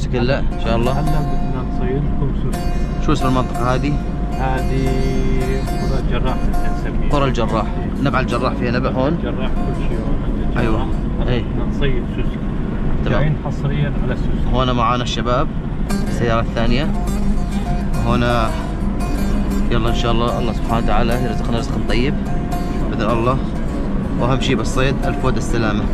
السوسك هلا إن شاء الله. هلا بدنا نصيد كرسوس شو اسم المنطقة هذه؟ هذه قرى الجراح نسميها. قرى الجراح. نبع الجراح فيها نبع هون؟ جراح كل شيء هون الجراح. إيه. بدنا نصيد سوسك. تمام. جايين حصريا على سوسك. هون معانا الشباب. السيارة الثانية. هنا يلا إن شاء الله الله سبحانه وتعالى يرزقنا رزق طيب بإذن الله. وأهم شيء بالصيد ال food السلامة.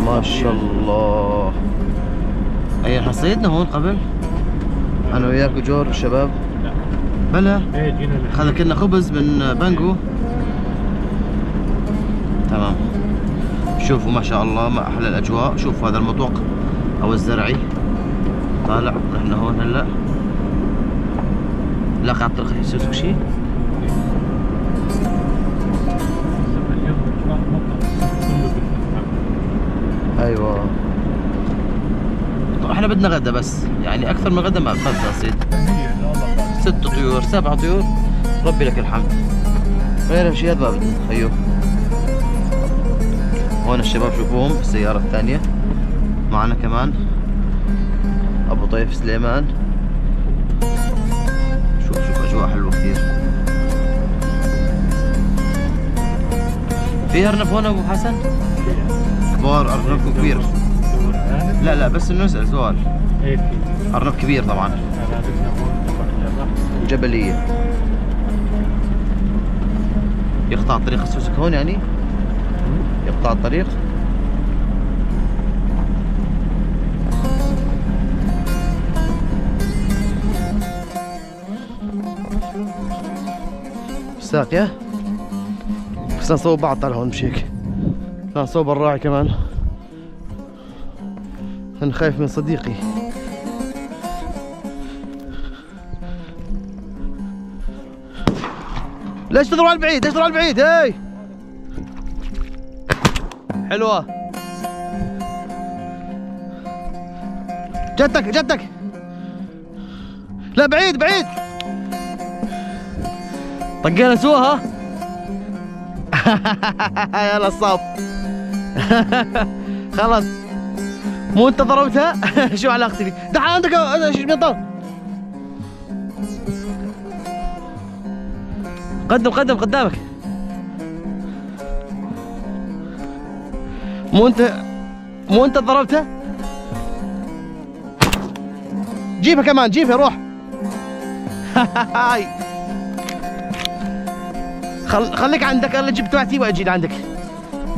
ما شاء الله. أي إحنا صيدنا هون قبل؟ أنا وياك وجور الشباب. لا بلا. نحكي. خذ كنا خبز من بانجو. تمام. شوفوا ما شاء الله ما أحلى الأجواء. شوفوا هذا المطوق أو الزرعي. طالع نحن هون هلأ. لا تلقى يسوسك شيء. أيوه. إحنا بدنا غدا بس. يعني أكثر من غدا ما بدنا صيد. ست طيور سبع طيور. ربي لك الحمد. غير شيء ما بدنا خيو هون الشباب شوفوهم السيارة الثانية. معنا كمان أبو طيف سليمان. شوف شوف أجواء حلوة كثير. في أرنب هون أبو حسن؟ كبار أرنب كبير. لا لا بس إنه نسأل سؤال. أرنب كبير طبعا. جبلية. يقطع طريق السوسك هون يعني؟ يقطع الطريق. ساقية؟ بس نصوب بعض طالع هون مش هيك لا نصوب الراعي كمان. أنا خايف من صديقي. ليش تضرب على البعيد؟ ليش تضرب على البعيد؟ هاي! حلوة. جدك جدك! لا بعيد بعيد! طقينا سوا ها؟ يلا الصوب خلاص. مو انت ضربتها شو علاقتي فيه دحين عندك شو قدم قدم قدامك. مو انت مو انت ضربته جيبها كمان جيبها روح. هاي خل... خليك عندك أنا جبت تبعتي واجي لعندك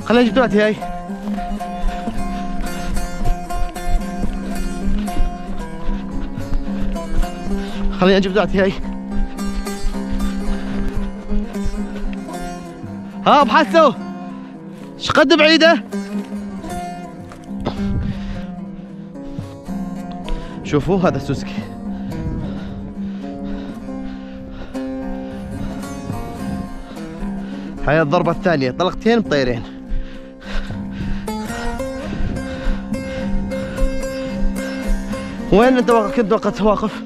خليني أجيب تبعتي هاي. خليني أجيب تبعتي هاي. ها أبو حسو إيش قد بعيدة؟ شوفوا هذا السوسكي هاي الضربة الثانية طلقتين بطيرين. وين أنت كنت وقت واقف؟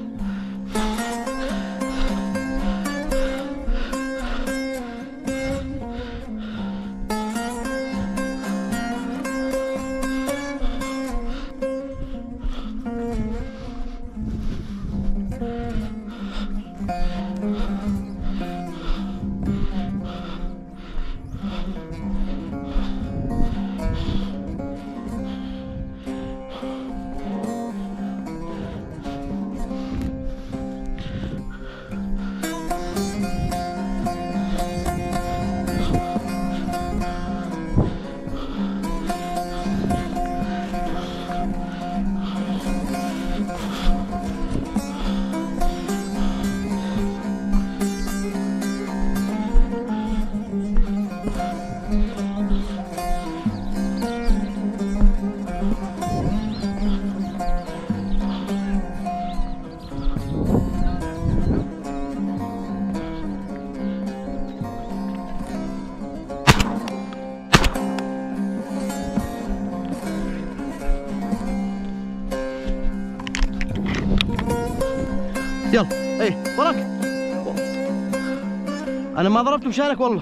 أنا ما ضربت مشانك والله.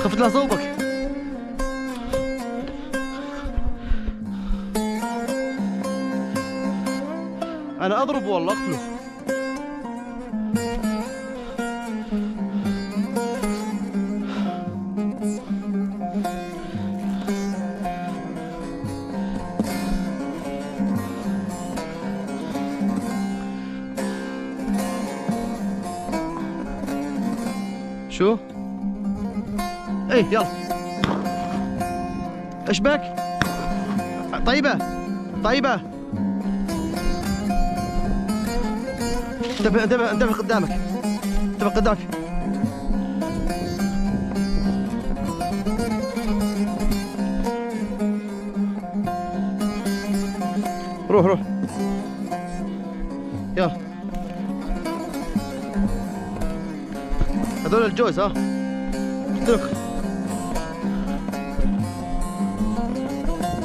خفت لا صوبك. أنا أضرب والله أقتله. شو؟ إيه يلا. إيش بك؟ طيبة طيبة. انتبه انتبه انتبه قدامك. انتبه قدامك. روح روح. هذول الجوز ها قلت لك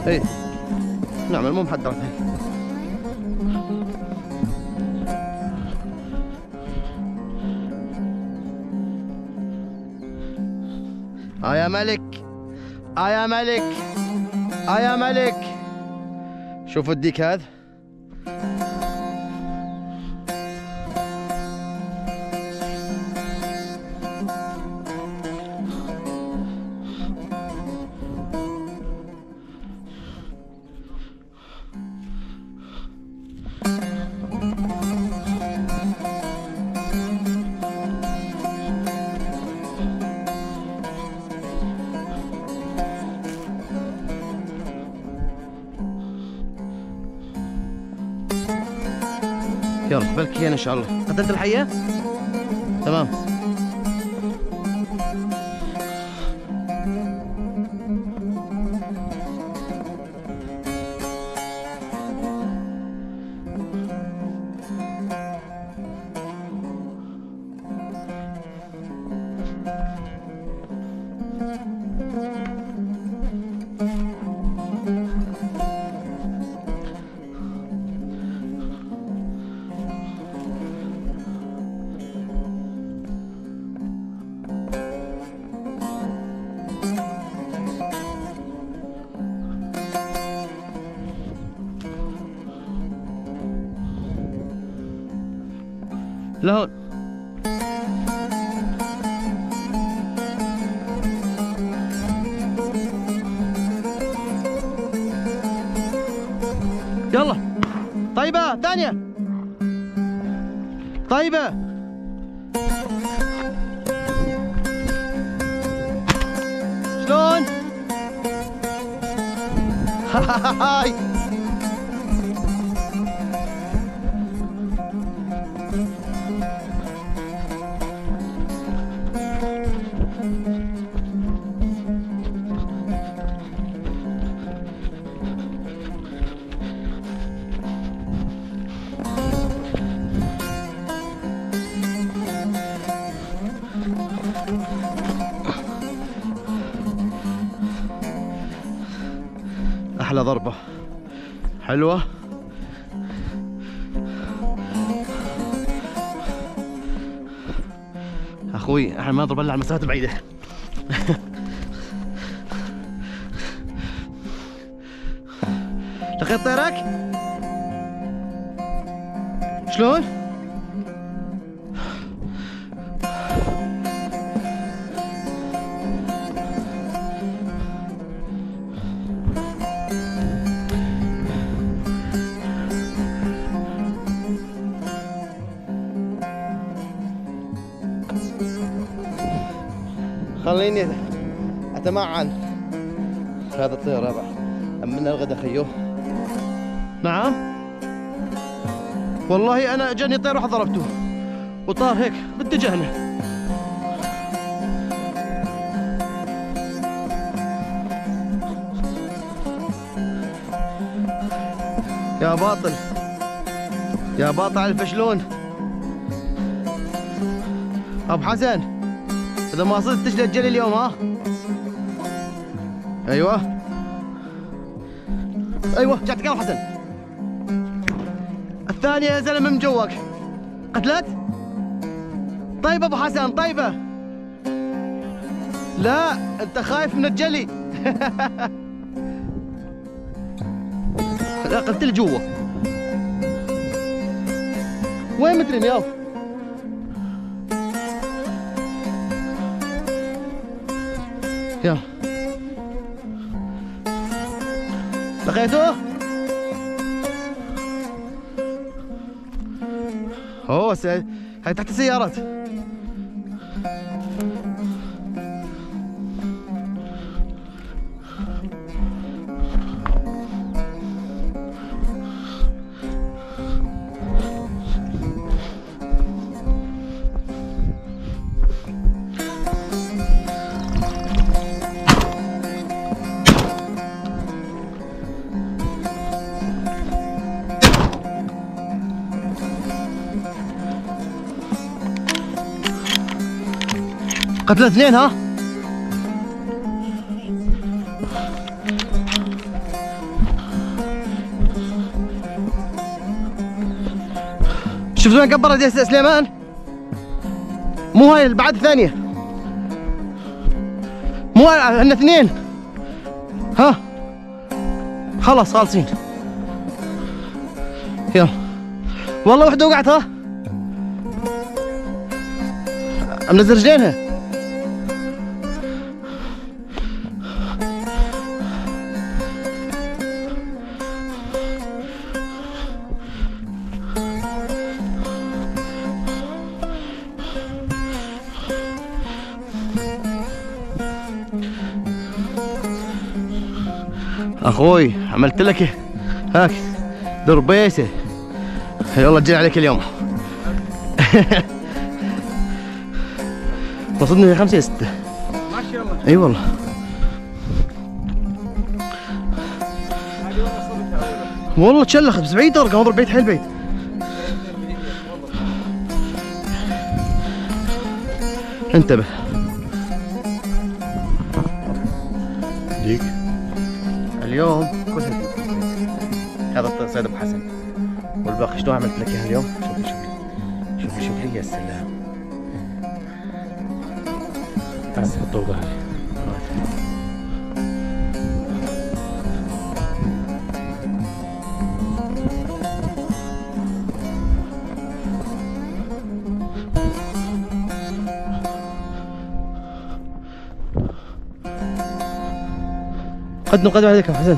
إيه. نعمل مو محضرة هي آه يا ملك. آه يا ملك. آه يا ملك. شوفوا الديك هذا. يلا بالك إن شاء الله. قتلت الحيه تمام. لهون يلا. طيبة ثانية. طيبة. شلون؟ هاي. ضربة حلوة أخوي إحنا ما نضرب الا على المسافات البعيدة لقيت طيرك؟ شلون؟ خليني أتمعن. هذا الطير رابع امنا الغدا خيو نعم. والله أنا جاني طير واحد ضربته. وطار هيك باتجاهنا. يا باطل. يا باطل الفشلون أبو حسن. اذا ما صرت الجلي اليوم ها أيوه أيوه جاتك يا حسن الثانية يا زلمة من جوك قتلت؟ طيب ابو حسن طيبة لا انت خايف من الجلي لا قلت لي جوا وين مترم يا يلا لقيته؟ أوه سي... هاي تحت السيارات قتل اثنين ها؟ شفت وين كبرت يا سليمان؟ مو هاي بعد الثانية. مو عندنا اثنين. ها؟ خلاص خالصين. يلا. والله وحدة وقعت ها؟ منزل رجلينها؟ أخوي عملت لك هاك دربيسه يلا جاي عليك اليوم. وصلنا خمسة يا ستة. ما شاء الله أي والله. والله صدقها والله تشلخ بس بعيد ترى اضرب بعيد حيل بعيد انتبه. ديك. اليوم؟ في البيت. هذا صيد أبو حسن. والباقي شلون عملت لك إياها اليوم؟ شوفي شوفي. شوفي شوفي. يا سلام تعال حطه ظهري قدم قدم عليك حسن.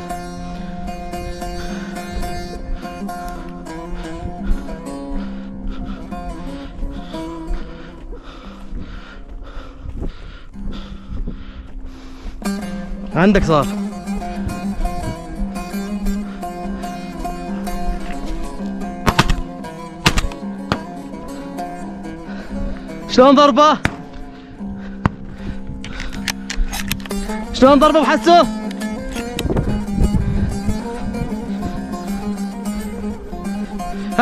عندك صار. شلون ضربة؟ شلون ضربة أبو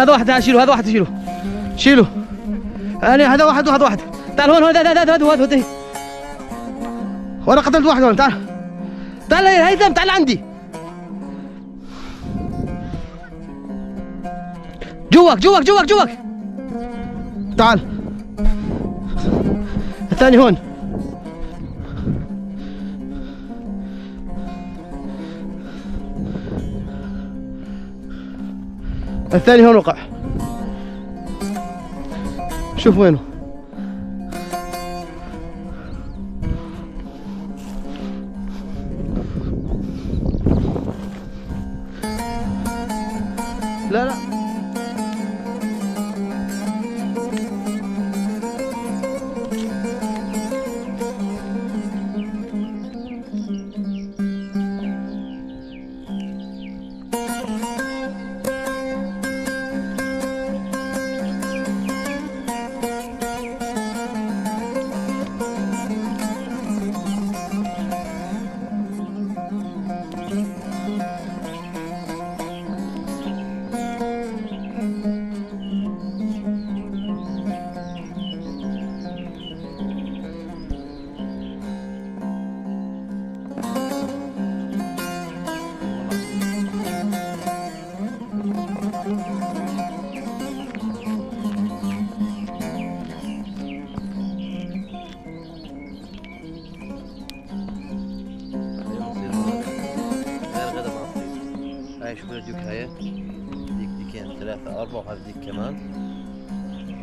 هذا واحد تعال شيله هذا واحد شيله شيله هذا واحد وهذا واحد. تعال هون هون هذا هذا هذا وأنا قتلت واحد هون تعال. تعال هيثم تعال عندي. جواك جواك جواك جواك تعال. الثاني هون. الثاني هون وقع شوف وينه. لا لا.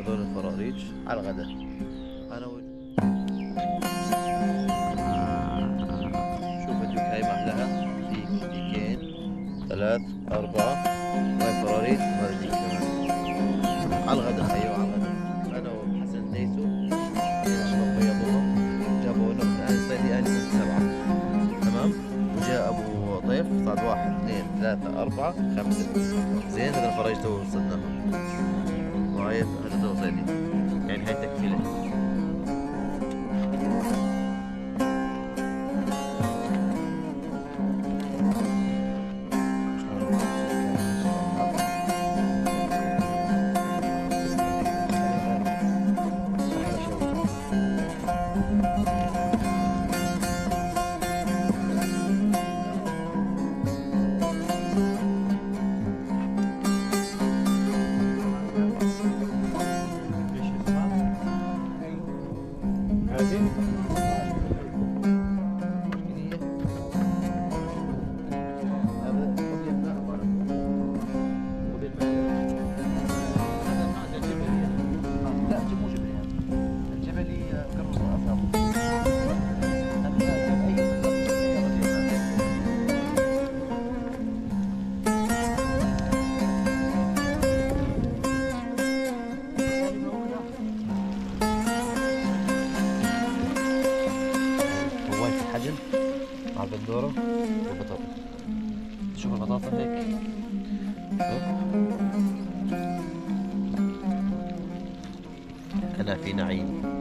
هذول الفراريج على الغداء أنا و... شوف الديك هاي محلها ديك ديكين ثلاث أربعة. هاي فراريج وهذا ديك كمان. على الغداء أيوة على الغداء أنا وحسن ديسو نشرب مية ضوء جابوا لنا صيدي أنا بس سبعة. تمام؟ وجاء أبو ضيف صعد واحد اثنين ثلاثة أربعة خمسة. زين هذا الفرايج تو وصلناهم شوف أنا في نعيم.